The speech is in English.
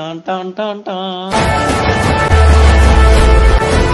Dun, dun, dun, dun.